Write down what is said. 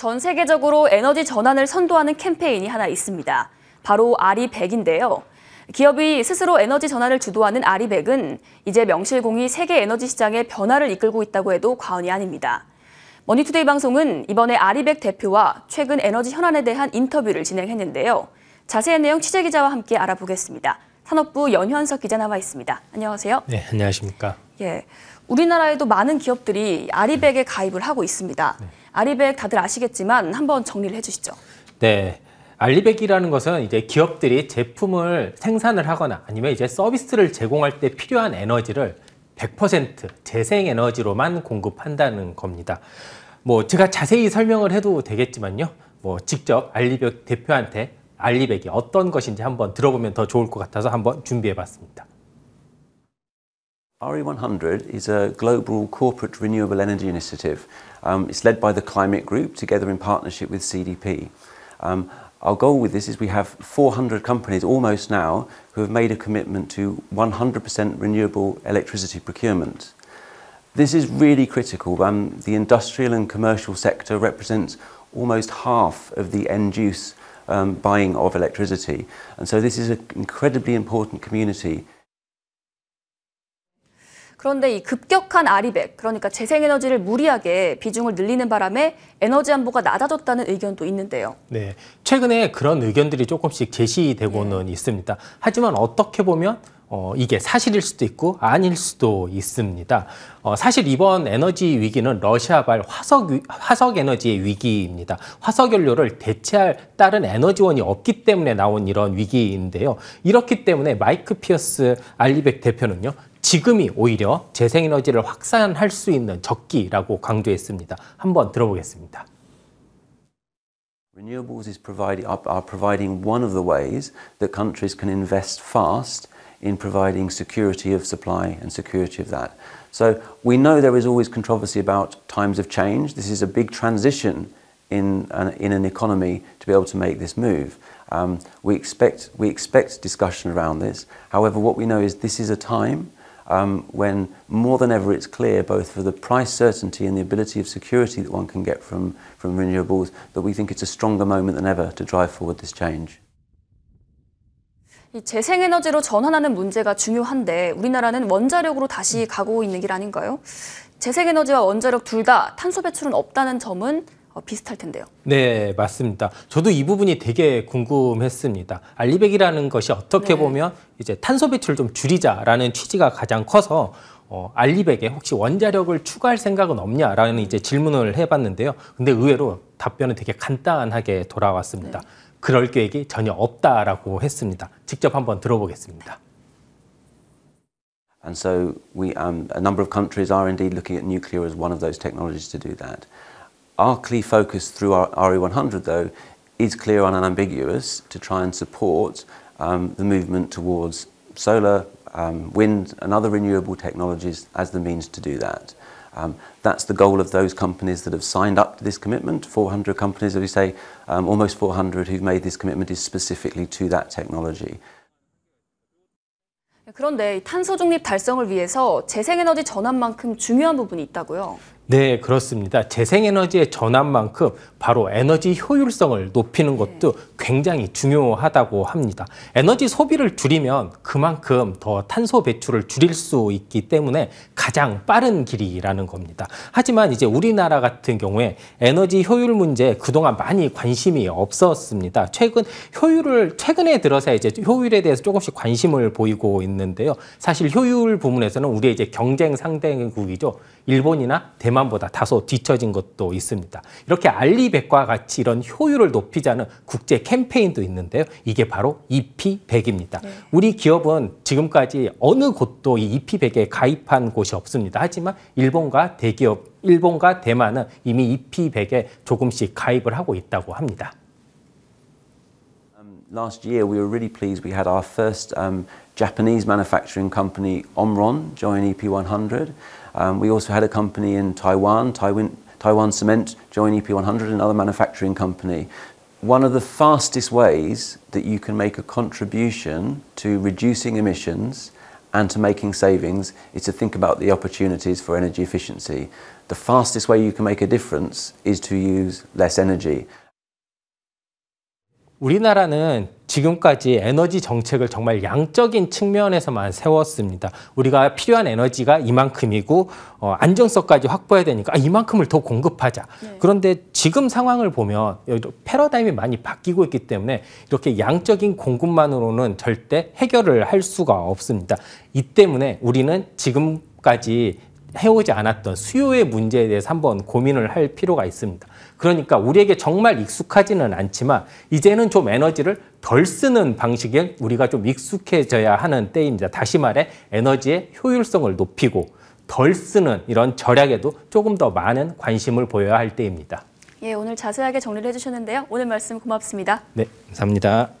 전 세계적으로 에너지 전환을 선도하는 캠페인이 하나 있습니다. 바로 RE100인데요. 기업이 스스로 에너지 전환을 주도하는 아리백은 이제 명실공히 세계 에너지 시장의 변화를 이끌고 있다고 해도 과언이 아닙니다. 머니투데이 방송은 이번에 RE100 대표와 최근 에너지 현안에 대한 인터뷰를 진행했는데요. 자세한 내용 취재 기자와 함께 알아보겠습니다. 산업부 연현석 기자 나와 있습니다. 안녕하세요. 네, 안녕하십니까. 예, 우리나라에도 많은 기업들이 아리백에 가입을 하고 있습니다. 네. 아리백 다들 아시겠지만 한번 정리를 해주시죠. 네. 알리백이라는 것은 이제 기업들이 제품을 생산을 하거나 아니면 이제 서비스를 제공할 때 필요한 에너지를 100% 재생 에너지로만 공급한다는 겁니다. 뭐 제가 자세히 설명을 해도 되겠지만요. 뭐 직접 알리백 대표한테 알리백이 어떤 것인지 한번 들어보면 더 좋을 것 같아서 한번 준비해 봤습니다. RE100 is a global corporate renewable energy initiative. Um, it's led by the Climate Group together in partnership with CDP. Um, our goal with this is we have 400 companies almost now who have made a commitment to 100% renewable electricity procurement. This is really critical. Um, the industrial and commercial sector represents almost half of the end use um, buying of electricity. And so this is an incredibly important community. 그런데 이 급격한 아리백, 그러니까 재생에너지를 무리하게 비중을 늘리는 바람에 에너지 안보가 낮아졌다는 의견도 있는데요. 네, 최근에 그런 의견들이 조금씩 제시되고는 네. 있습니다. 하지만 어떻게 보면 어, 이게 사실일 수도 있고 아닐 수도 있습니다. 어, 사실 이번 에너지 위기는 러시아발 화석, 화석 에너지의 위기입니다. 화석 연료를 대체할 다른 에너지원이 없기 때문에 나온 이런 위기인데요. 이렇기 때문에 마이크 피어스 알리백 대표는요. 지금이 오히려 재생에너지를 확산할 수 있는 적기라고 강조했습니다. 한번 들어보겠습니다. Renewables is providing, are providing one of the ways that countries can invest fast in providing security of supply and security of that. So we know there is always controversy about times of change. This is a big transition in an, in an economy to be able to make this move. Um, we, expect, we expect discussion around this. However, what we know is this is a time um, when more than ever it's clear, both for the price certainty and the ability of security that one can get from, from renewables, that we think it's a stronger moment than ever to drive forward this change. 이 재생에너지로 전환하는 문제가 중요한데 우리나라는 원자력으로 다시 가고 있는 길 아닌가요? 재생에너지와 원자력 둘 다 탄소 배출은 없다는 점은 어, 비슷할 텐데요. 네, 맞습니다. 저도 이 부분이 되게 궁금했습니다. 알리백이라는 것이 어떻게 네. 보면 이제 탄소 배출 좀 줄이자라는 취지가 가장 커서 어, 알리백에 혹시 원자력을 추가할 생각은 없냐라는 이제 질문을 해봤는데요. 근데 의외로 답변은 되게 간단하게 돌아왔습니다. 네. 그럴 계획이 전혀 없다라고 했습니다. 직접 한번 들어보겠습니다. And so we, um, a number of countries are indeed looking at nuclear as one of those technologies to do that. Our key focus through our RE100 though is clear and unambiguous to try and support um, the movement towards solar, um, wind and other renewable technologies as the means to do that. Um, that's the goal of those companies that have signed up to this commitment. 400 companies, as we say, um, almost 400 who've made this commitment is specifically to that technology. 그런데 탄소 중립 달성을 위해서 재생에너지 전환만큼 중요한 부분이 있다고요. 네, 그렇습니다. 재생에너지의 전환만큼 바로 에너지 효율성을 높이는 것도 굉장히 중요하다고 합니다. 에너지 소비를 줄이면 그만큼 더 탄소 배출을 줄일 수 있기 때문에 가장 빠른 길이라는 겁니다. 하지만 이제 우리나라 같은 경우에 에너지 효율 문제 그동안 많이 관심이 없었습니다. 최근 효율을 최근에 들어서 이제 효율에 대해서 조금씩 관심을 보이고 있는데요. 사실 효율 부분에서는 우리의 이제 경쟁 상대국이죠. 일본이나 대만 보다 다소 뒤처진 것도 있습니다. 이렇게 알리백과 같이 이런 효율을 높이자는 국제 캠페인도 있는데요. 이게 바로 EP100입니다. 네. 우리 기업은 지금까지 어느 곳도 이 EP100에 가입한 곳이 없습니다. 하지만 일본과 대기업, 일본과 대만은 이미 EP100에 조금씩 가입을 하고 있다고 합니다. Last year we were really pleased we had our first um, Japanese manufacturing company Omron join EP100 Um, we also had a company in Taiwan, Taiwan, Taiwan Cement, join EP100, another manufacturing company. One of the fastest ways that you can make a contribution to reducing emissions and to making savings is to think about the opportunities for energy efficiency. The fastest way you can make a difference is to use less energy. 우리나라는 지금까지 에너지 정책을 정말 양적인 측면에서만 세웠습니다. 우리가 필요한 에너지가 이만큼이고 어, 안정성까지 확보해야 되니까 아, 이만큼을 더 공급하자. 그런데 지금 상황을 보면 패러다임이 많이 바뀌고 있기 때문에 이렇게 양적인 공급만으로는 절대 해결을 할 수가 없습니다. 이 때문에 우리는 지금 까지 해오지 않았던 수요의 문제에 대해서 한번 고민을 할 필요가 있습니다. 그러니까 우리에게 정말 익숙하지는 않지만 이제는 좀 에너지를 덜 쓰는 방식에 우리가 좀 익숙해져야 하는 때입니다. 다시 말해 에너지의 효율성을 높이고 덜 쓰는 이런 절약에도 조금 더 많은 관심을 보여야 할 때입니다. 예, 오늘 자세하게 정리를 해주셨는데요. 오늘 말씀 고맙습니다. 네, 감사합니다.